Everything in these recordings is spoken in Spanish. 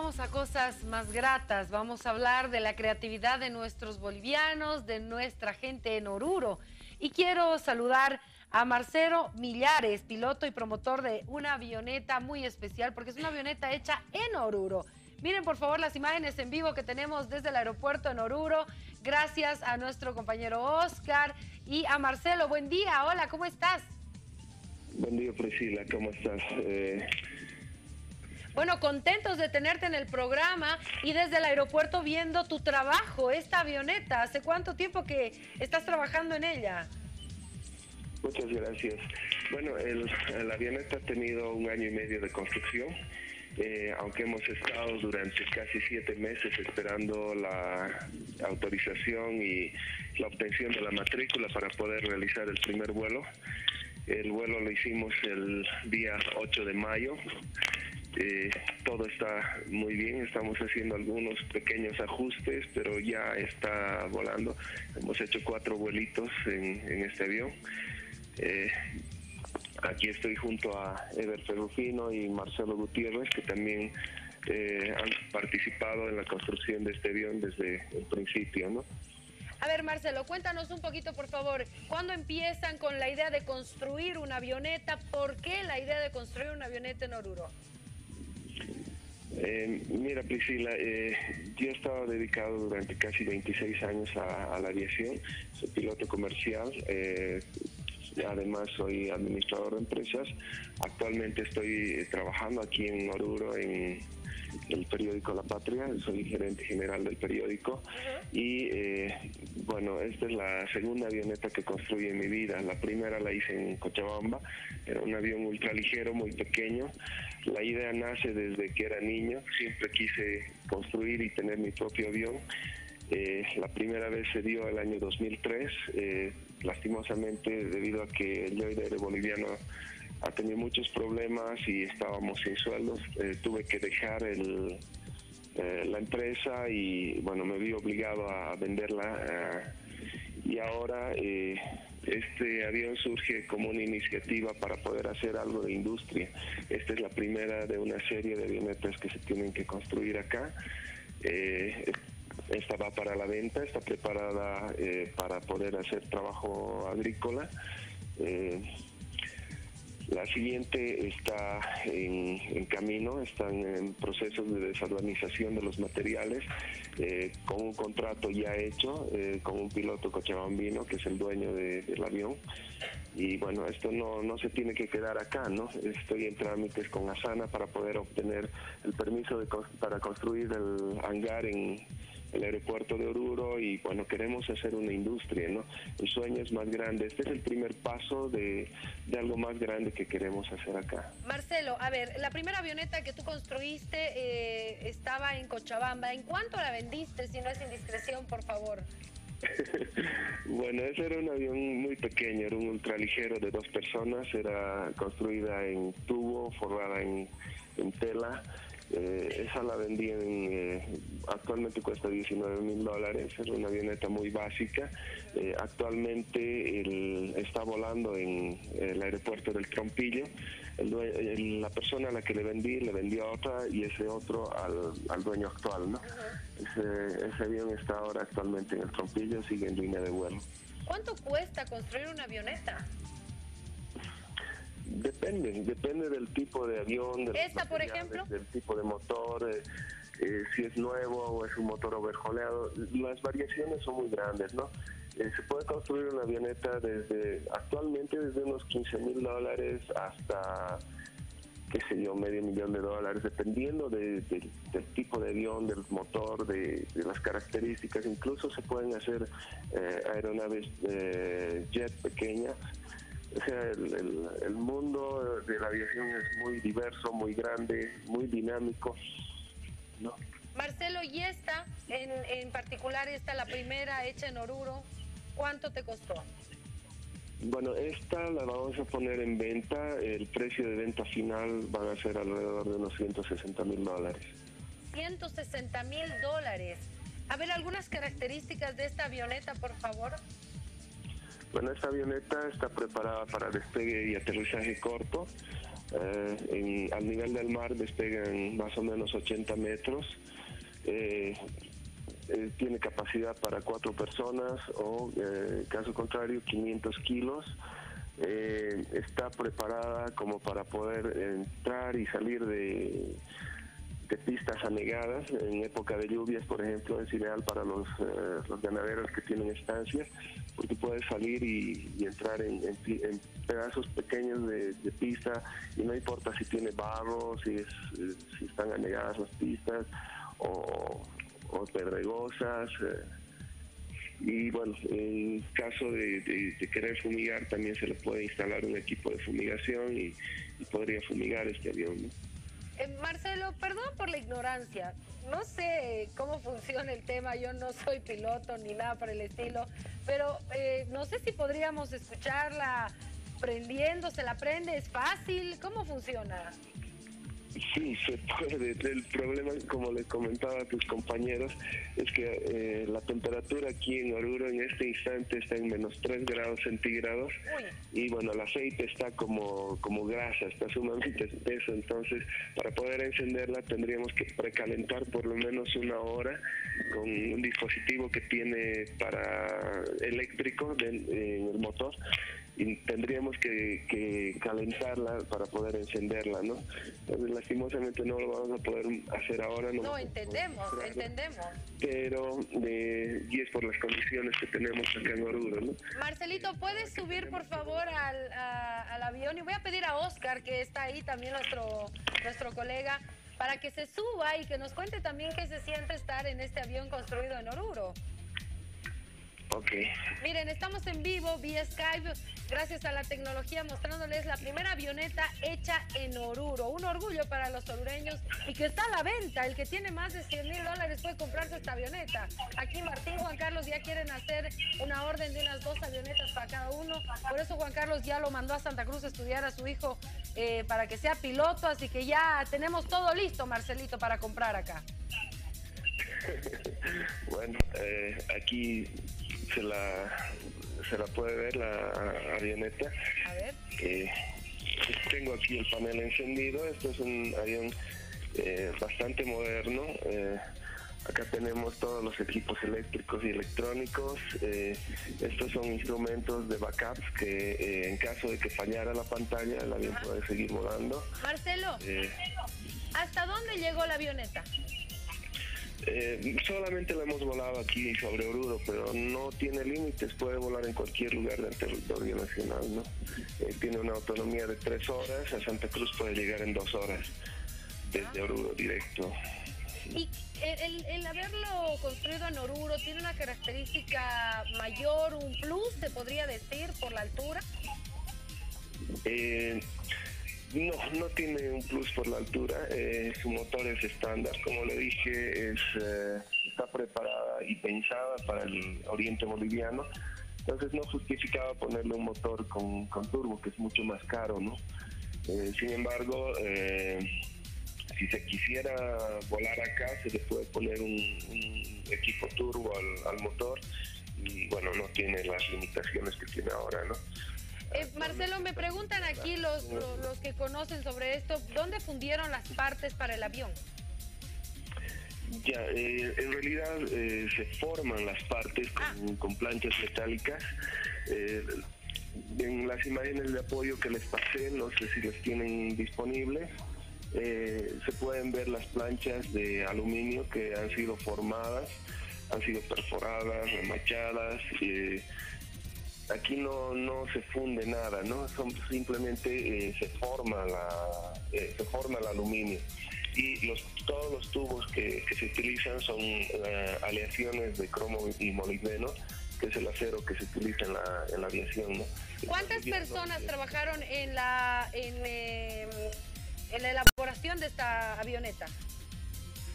Vamos a cosas más gratas, vamos a hablar de la creatividad de nuestros bolivianos, de nuestra gente en Oruro. Y quiero saludar a Marcelo Millares, piloto y promotor de una avioneta muy especial, porque es una avioneta hecha en Oruro. Miren por favor las imágenes en vivo que tenemos desde el aeropuerto en Oruro. Gracias a nuestro compañero Oscar y a Marcelo. Buen día, hola, ¿cómo estás? Buen día Priscila, ¿cómo estás? Eh, bueno, contentos de tenerte en el programa y desde el aeropuerto viendo tu trabajo, esta avioneta. ¿Hace cuánto tiempo que estás trabajando en ella? Muchas gracias. Bueno, el, avioneta ha tenido un año y medio de construcción. Eh, aunque hemos estado durante casi siete meses esperando la autorización y la obtención de la matrícula para poder realizar el primer vuelo. El vuelo lo hicimos el día 8 de mayo eh, todo está muy bien, estamos haciendo algunos pequeños ajustes, pero ya está volando. Hemos hecho cuatro vuelitos en, este avión. Eh, aquí estoy junto a Ever Ferrufino y Marcelo Gutiérrez, que también eh, han participado en la construcción de este avión desde el principio, ¿no? A ver, Marcelo, cuéntanos un poquito, por favor, ¿cuándo empiezan con la idea de construir una avioneta? ¿Por qué la idea de construir una avioneta en Oruro? Eh, mira, Priscila, eh, yo he estado dedicado durante casi 26 años a, la aviación, soy piloto comercial, eh, además soy administrador de empresas. Actualmente estoy trabajando aquí en Oruro en el periódico La Patria, soy gerente general del periódico y eh, bueno, esta es la segunda avioneta que construí en mi vida. La primera la hice en Cochabamba, era un avión ultraligero muy pequeño. La idea nace desde que era niño, siempre quise construir y tener mi propio avión. Eh, la primera vez se dio el año 2003, eh, lastimosamente debido a que el aire boliviano ha tenido muchos problemas y estábamos sin sueldos. Eh, tuve que dejar el, eh, la empresa y bueno, me vi obligado a venderla. Eh, y ahora este avión surge como una iniciativa para poder hacer algo de industria. Esta es la primera de una serie de avionetas que se tienen que construir acá. esta va para la venta, está preparada para poder hacer trabajo agrícola. La siguiente está en, camino, están en procesos de desalbanización de los materiales, eh, con un contrato ya hecho eh, con un piloto cochabambino que es el dueño del avión. Y bueno, esto no, no se tiene que quedar acá, ¿no? Estoy en trámites con Asana para poder obtener el permiso de, para construir el hangar en el aeropuerto de Oruro y bueno, queremos hacer una industria, ¿no? El sueño es más grande, este es el primer paso de, algo más grande que queremos hacer acá. Marcelo, a ver, la primera avioneta que tú construiste eh, estaba en Cochabamba, ¿en cuánto la vendiste? Si no es indiscreción, por favor. bueno, ese era un avión muy pequeño, era un ultraligero de dos personas, era construida en tubo, forrada en, en tela eh, esa la vendí en, eh, actualmente cuesta 19 mil dólares, es una avioneta muy básica. Eh, actualmente está volando en el aeropuerto del Trompillo. la persona a la que le vendí le vendió a otra y ese otro al, dueño actual. ¿no? ese, ese avión está ahora actualmente en el Trompillo, sigue en línea de vuelo. ¿Cuánto cuesta construir una avioneta? Depende, depende del tipo de avión, por ejemplo? del tipo de motor, eh, eh, si es nuevo o es un motor overjoleado. Las variaciones son muy grandes, ¿no? Eh, se puede construir una avioneta desde, actualmente desde unos 15 mil dólares hasta, qué sé yo, medio millón de dólares, dependiendo del tipo de avión, del motor, de, las características. Incluso se pueden hacer aeronaves jet pequeñas o sea, el, mundo de la aviación es muy diverso, muy grande, muy dinámico. ¿no? Marcelo, y esta, en, en particular, esta, la primera hecha en Oruro, ¿cuánto te costó? Bueno, esta la vamos a poner en venta. El precio de venta final va a ser alrededor de unos 160 mil dólares. 160 mil dólares. A ver, algunas características de esta avioneta, por favor. Bueno, esta avioneta está preparada para despegue y aterrizaje corto. al nivel del mar despegan más o menos 80 metros. tiene capacidad para cuatro personas o, caso contrario, 500 kilos. está preparada como para poder entrar y salir de de pistas anegadas en época de lluvias, por ejemplo, es ideal para los, eh, los ganaderos que tienen estancias, porque puedes salir y, entrar en, pedazos pequeños de, pista y no importa si tiene barro, si, si están anegadas las pistas o, pedregosas. Eh, y bueno, en caso de, querer fumigar, también se le puede instalar un equipo de fumigación y, podría fumigar este avión. Eh, Marcelo, perdón por la ignorancia. No sé cómo funciona el tema, yo no soy piloto ni nada por el estilo, pero eh, no sé si podríamos escucharla prendiendo, se la prende, es fácil, ¿cómo funciona? Sí, se puede. El problema, como les comentaba a tus compañeros, es que eh, la temperatura aquí en Oruro en este instante está en menos 3 grados centígrados y bueno, el aceite está como, como grasa, está sumamente espeso, entonces para poder encenderla tendríamos que precalentar por lo menos una hora con un dispositivo que tiene para eléctrico en el motor y tendríamos que, calentarla para poder encenderla, ¿no? Entonces, lastimosamente no lo vamos a poder hacer ahora. No, entendemos, entendemos. Pero, eh, y es por las condiciones que tenemos acá en Oruro, ¿no? Marcelito, ¿puedes subir, por favor, al, al avión? Y voy a pedir a Oscar, que está ahí también, nuestro, nuestro colega, para que se suba y que nos cuente también qué se siente estar en este avión construido en Oruro. Ok. Miren, estamos en vivo vía Skype, gracias a la tecnología, mostrándoles la primera avioneta hecha en Oruro. Un orgullo para los orureños y que está a la venta. El que tiene más de 100 mil dólares puede comprarse esta avioneta. Aquí Martín, Juan Carlos ya quieren hacer una orden de unas dos avionetas para cada uno. Por eso Juan Carlos ya lo mandó a Santa Cruz a estudiar a su hijo eh, para que sea piloto. Así que ya tenemos todo listo, Marcelito, para comprar acá. bueno, eh, aquí se la, se la puede ver la avioneta. A ver. tengo aquí el panel encendido. Esto es un avión eh, bastante moderno. Eh, acá tenemos todos los equipos eléctricos y electrónicos. Eh, estos son instrumentos de backups que en caso de que fallara la pantalla, el avión puede seguir volando. Marcelo, ¿hasta dónde llegó la avioneta? Eh, solamente la hemos volado aquí sobre Oruro, pero no tiene límites, puede volar en cualquier lugar del territorio nacional, ¿no? Eh, tiene una autonomía de tres horas, a Santa Cruz puede llegar en dos horas, desde Oruro directo. ¿Y el, haberlo construido en Oruro tiene una característica mayor, un plus, se podría decir, por la altura? Eh, no, no tiene un plus por la altura. Eh, su motor es estándar, como le dije, es, eh, está preparada y pensada para el oriente boliviano. Entonces no justificaba ponerle un motor con, turbo, que es mucho más caro, ¿no? Eh, sin embargo, si se quisiera volar acá, se le puede poner un, equipo turbo al, al motor y bueno, no tiene las limitaciones que tiene ahora, ¿no? Eh, Marcelo, me preguntan aquí los, los, que conocen sobre esto, ¿dónde fundieron las partes para el avión? Ya, eh, en realidad eh, se forman las partes con, ah. planchas metálicas. en las imágenes de apoyo que les pasé, no sé si las tienen disponibles, se pueden ver las planchas de aluminio que han sido formadas, han sido perforadas, remachadas aquí no, no se funde nada, ¿no? Son, simplemente eh, se forma la eh, se forma el aluminio y los, todos los tubos que, se utilizan son eh, aleaciones de cromo y molibdeno, que es el acero que se utiliza en la, en la aviación, ¿no? ¿Cuántas personas trabajaron en la en, en la elaboración de esta avioneta?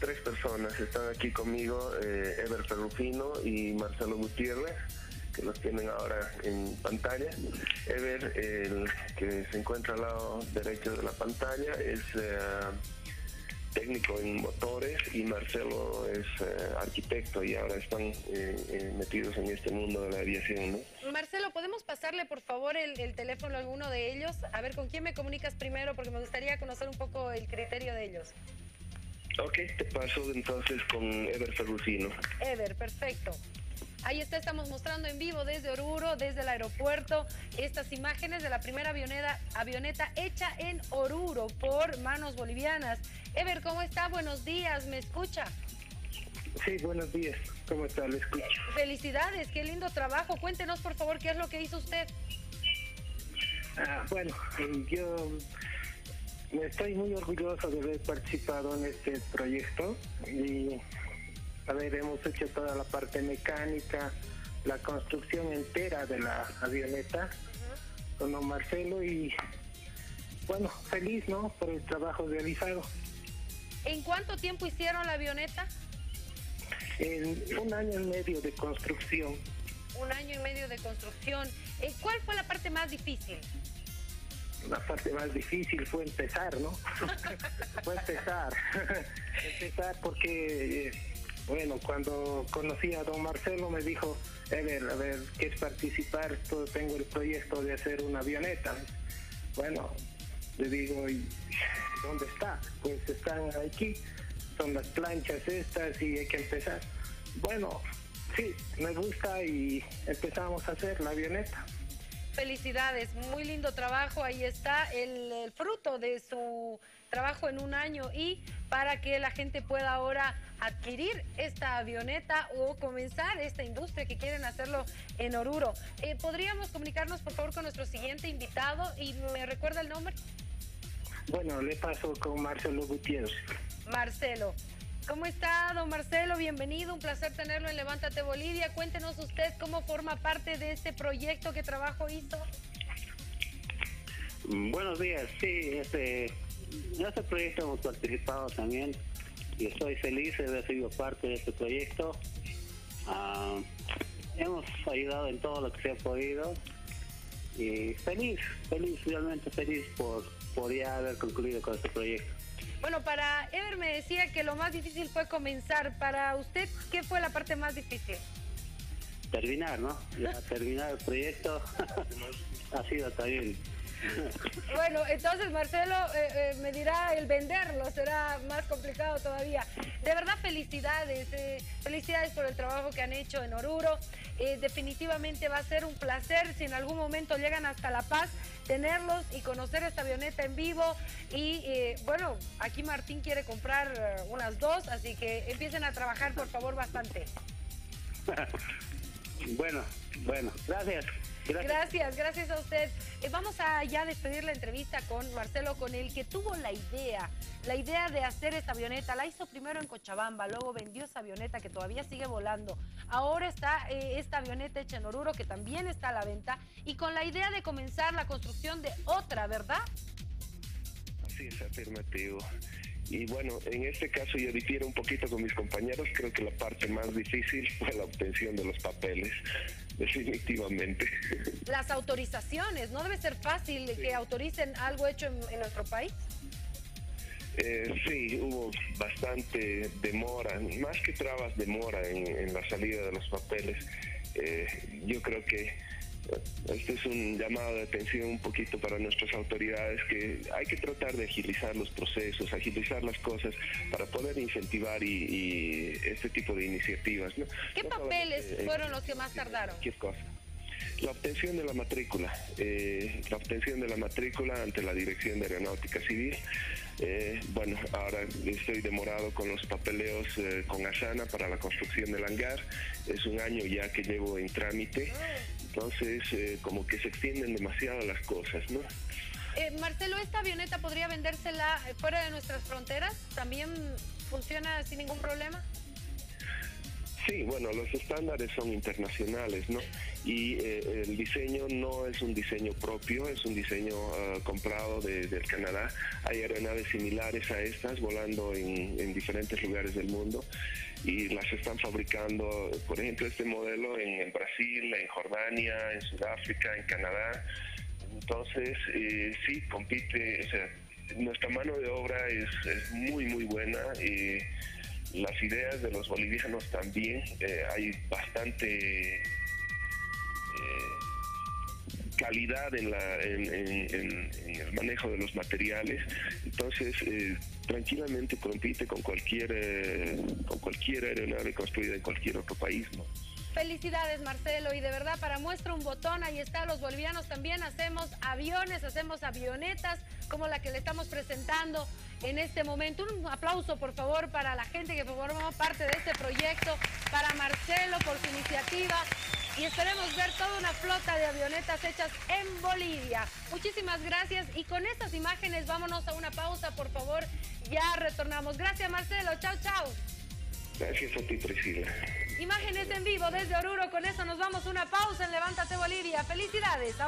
Tres personas están aquí conmigo, Ever Ferrufino y Marcelo Gutiérrez que los tienen ahora en pantalla. Ever, el que se encuentra al lado derecho de la pantalla, es eh, técnico en motores y Marcelo es eh, arquitecto y ahora están eh, metidos en este mundo de la aviación. Marcelo, ¿podemos pasarle por favor el, el, teléfono a alguno de ellos? A ver, ¿con quién me comunicas primero? Porque me gustaría conocer un poco el criterio de ellos. Ok, te paso entonces con Ever Ferrucino. Ever, perfecto. Ahí está, estamos mostrando en vivo desde Oruro, desde el aeropuerto, estas imágenes de la primera avioneta, avioneta hecha en Oruro por manos bolivianas. Ever, ¿cómo está? Buenos días, ¿me escucha? Sí, buenos días. ¿Cómo está? Le escucho. Felicidades, qué lindo trabajo. Cuéntenos, por favor, qué es lo que hizo usted. Ah, bueno, yo estoy muy orgulloso de haber participado en este proyecto y a ver, hemos hecho toda la parte mecánica, la construcción entera de la avioneta con don Marcelo y bueno, feliz, ¿no? Por el trabajo realizado. ¿En cuánto tiempo hicieron la avioneta? En un año y medio de construcción. Un año y medio de construcción. Eh, ¿Cuál fue la parte más difícil? La parte más difícil fue empezar, ¿no? fue empezar. empezar porque... Bueno, cuando conocí a don Marcelo me dijo, Ever, a ver, ¿qué es participar? Tengo el proyecto de hacer una avioneta. Bueno, le digo, ¿y dónde está? Pues están aquí, son las planchas estas y hay que empezar. Bueno, sí, me gusta y empezamos a hacer la avioneta. Felicidades, muy lindo trabajo. Ahí está el, fruto de su trabajo en un año y para que la gente pueda ahora adquirir esta avioneta o comenzar esta industria que quieren hacerlo en Oruro. Eh, ¿Podríamos comunicarnos por favor con nuestro siguiente invitado y me recuerda el nombre? Bueno, le paso con Marcelo Gutiérrez. Marcelo. ¿Cómo está, don Marcelo? Bienvenido, un placer tenerlo en Levántate Bolivia. Cuéntenos usted cómo forma parte de este proyecto, qué trabajo hizo. Buenos días, sí, este, en este proyecto hemos participado también y estoy feliz de haber sido parte de este proyecto. Ah, hemos ayudado en todo lo que se ha podido y feliz, feliz, realmente feliz por, por ya haber concluido con este proyecto. Bueno, para Ever me decía que lo más difícil fue comenzar. Para usted, ¿qué fue la parte más difícil? Terminar, ¿no? Ya terminar el proyecto ha sido también. Bueno, entonces Marcelo eh, eh, me dirá el venderlo, será más complicado todavía. De verdad, felicidades, eh, felicidades por el trabajo que han hecho en Oruro. definitivamente va a ser un placer si en algún momento llegan hasta La Paz tenerlos y conocer esta avioneta en vivo. Y bueno, aquí Martín quiere comprar unas dos, así que empiecen a trabajar por favor bastante. bueno, bueno, gracias. Gracias, gracias, a usted. Eh, vamos a ya despedir la entrevista con Marcelo, con el que tuvo la idea, la idea de hacer esta avioneta. La hizo primero en Cochabamba, luego vendió esa avioneta que todavía sigue volando. Ahora está eh, esta avioneta hecha en Oruro que también está a la venta y con la idea de comenzar la construcción de otra, ¿verdad? Así es, afirmativo. Y bueno, en este caso yo difiero un poquito con mis compañeros, creo que la parte más difícil fue la obtención de los papeles, definitivamente. Las autorizaciones, ¿no debe ser fácil que autoricen algo hecho en, nuestro país? Eh, sí, hubo bastante demora, más que trabas, demora en, la salida de los papeles. Eh, yo creo que este es un llamado de atención un poquito para nuestras autoridades que hay que tratar de agilizar los procesos, agilizar las cosas para poder incentivar y, este tipo de iniciativas. ¿Qué papeles fueron los que más tardaron? ¿Qué cosa? La obtención de la matrícula, eh, la obtención de la matrícula ante la Dirección de Aeronáutica Civil. Eh, bueno, ahora estoy demorado con los papeleos eh, con Asana para la construcción del hangar. Es un año ya que llevo en trámite. Entonces, como que se extienden demasiado las cosas, ¿no? Marcelo, ¿esta avioneta podría vendérsela fuera de nuestras fronteras? ¿También funciona sin ningún problema? Sí, bueno, los estándares son internacionales, ¿no? Y eh, el diseño no es un diseño propio, es un diseño ah, comprado de, del Canadá. Hay aeronaves similares a estas volando en, diferentes lugares del mundo y las están fabricando, por ejemplo, este modelo en, Brasil, en Jordania, en Sudáfrica, en Canadá. Entonces, eh, sí, compite, o sea, nuestra mano de obra es, es muy, muy buena. Y, las ideas de los bolivianos también. Eh, hay bastante eh, calidad en, el manejo de los materiales. Entonces, eh, tranquilamente compite con cualquier, eh, con cualquier aeronave construida en cualquier otro país. Felicidades Marcelo y de verdad para muestra un botón, ahí está, los bolivianos también hacemos aviones, hacemos avionetas como la que le estamos presentando en este momento. Un aplauso por favor para la gente que formó parte de este proyecto, para Marcelo por su iniciativa y esperemos ver toda una flota de avionetas hechas en Bolivia. Muchísimas gracias y con estas imágenes vámonos a una pausa por favor, ya retornamos. Gracias Marcelo, chao chao. Gracias a ti Priscila. Imágenes en vivo desde Oruro. Con eso nos vamos a una pausa en Levántate Bolivia. Felicidades.